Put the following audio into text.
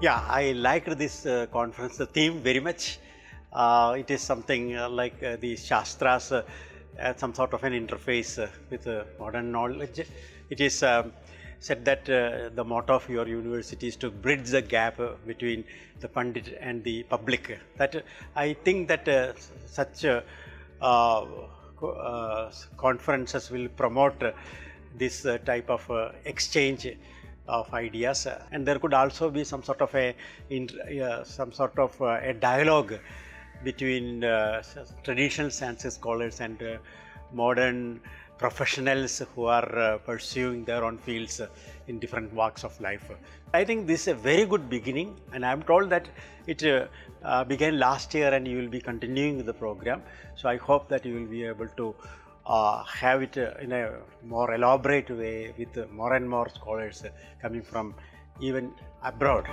Yeah, I liked this uh, conference, the theme very much. Uh, it is something uh, like uh, the Shastras, uh, uh, some sort of an interface with modern knowledge. It is um, said that the motto of your university is to bridge the gap between the Pandit and the public. That I think that such conferences will promote this type of exchange of ideas uh, and there could also be some sort of a some sort of uh, a dialogue between uh, traditional science scholars and modern professionals who are uh, pursuing their own fields in different walks of life. I think this is a very good beginning, and I am told that it uh, began last year and you will be continuing the program. So I hope that you will be able to uh, have it uh, in a more elaborate way with more and more scholars coming from even abroad.